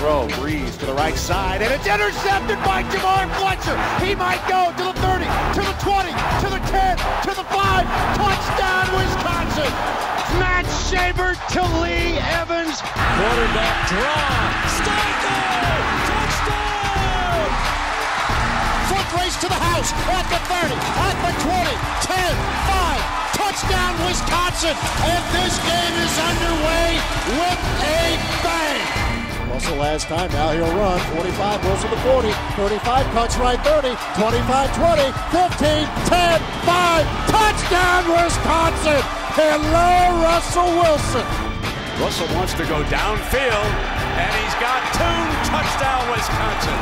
throw. Brees to the right side, and it's intercepted by Jamar Fletcher. He might go to the 30, to the 20, to the 10, to the 5. Touchdown, Wisconsin. Matt Schabert to Lee Evans. Quarterback draw. Steichen! Touchdown! Foot race to the house at the 30, at the 20, 10, 5. Touchdown, Wisconsin. And this game Russell last time, now he'll run. 45 goes to the 40, 35 cuts right 30, 25 20, 15, 10, 5. Touchdown, Wisconsin. Hello, Russell Wilson. Russell wants to go downfield, and he's got two touchdown Wisconsin.